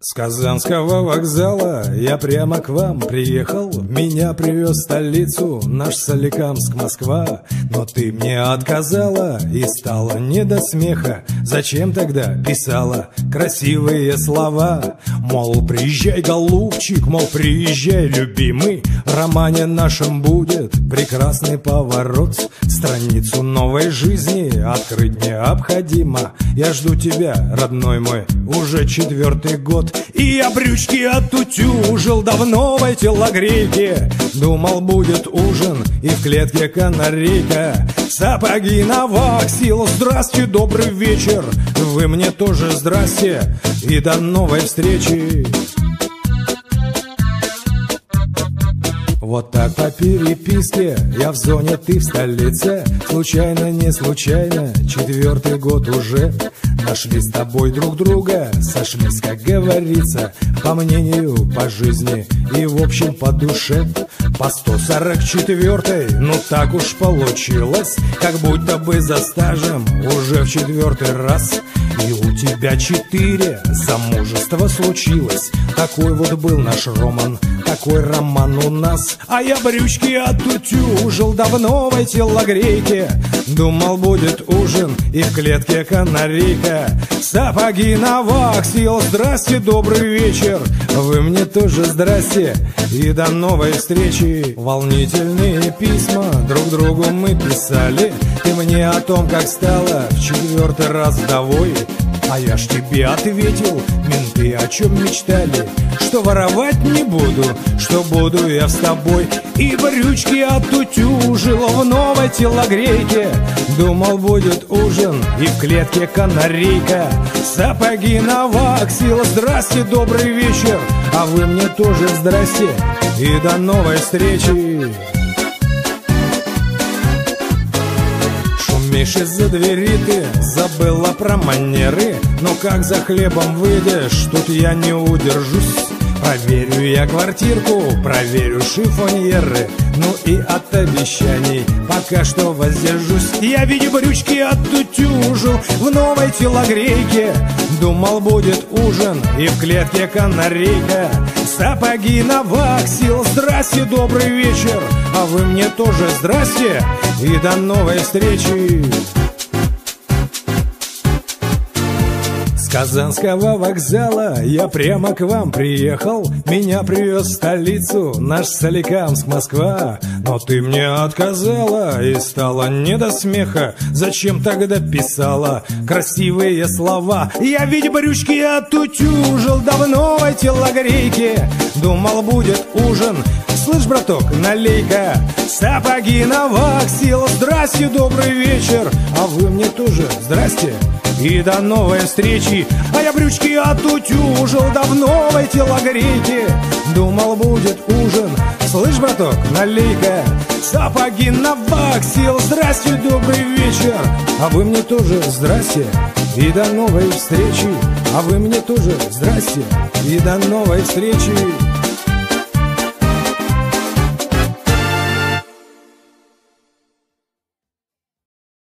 С Казанского вокзала я прямо к вам приехал. Меня привез в столицу наш Соликамск, Москва. Но ты мне отказала и стало не до смеха. Зачем тогда писала красивые слова? Мол, приезжай, голубчик, мол, приезжай, любимый романе нашем будет прекрасный поворот. Страницу новой жизни открыть необходимо. Я жду тебя, родной мой, уже четвертый год. И я брючки отутюжил давно в эти лагрейке Думал, будет ужин и в клетке канарейка. Сапоги на ваксил, здрасте, добрый вечер. Вы мне тоже здрасте. И до новой встречи Вот так по переписке Я в зоне, ты в столице. Случайно, не случайно Четвертый год уже. Нашли с тобой друг друга Сошлись, как говорится По мнению, по жизни И в общем по душе. По 144-й Ну так уж получилось Как будто бы за стажем Уже в четвертый раз и у тебя четыре замужество случилось. Такой вот был наш роман, такой роман у нас. А я брючки отутюжил давно в эти лагрейки. Думал будет ужин и в клетке канарейка. Сапоги на ваксил, здрасте, добрый вечер. Вы мне тоже здрасте. И до новой встречи. Волнительные письма друг другу мы писали. Ты мне о том, как стало в четвертый раз вдовой а я ж тебе ответил, менты о чем мечтали Что воровать не буду, что буду я с тобой. И брючки отутюжил в новой телогрейке. Думал будет ужин и в клетке канарейка. Сапоги на ваксил, здрасте, добрый вечер. А вы мне тоже здрасте и до новой встречи Шумишь из-за двери ты, забыла про манеры. Но как за хлебом выйдешь, тут я не удержусь. Проверю я квартирку, проверю шифоньеры. Ну и от обещаний пока что воздержусь. Я, виде брючки оттутюжил в новой телогрейке Думал будет ужин и в клетке канарейка Сапоги на ваксил, здрасте, добрый вечер. А вы мне тоже здрасте. И до новой встречи Казанского вокзала я прямо к вам приехал. Меня привез в столицу наш Соликамск, Москва. Но ты мне отказала и стало не до смеха. Зачем тогда писала красивые слова? Я ведь брючки отутюжил давно в эти лагрейки Думал будет ужин. Слышь, браток, налей-ка. Сапоги на ваксил Здрасте, добрый вечер. А вы мне тоже здрасте и до новой встречи. А я брючки отутюжил давно в эти лагрейки Думал будет ужин. Слышь, браток, налей-ка. Сапоги на ваксил Здрасте, добрый вечер. А вы мне тоже здрасте. И до новой встречи. А вы мне тоже здрасте. И до новой встречи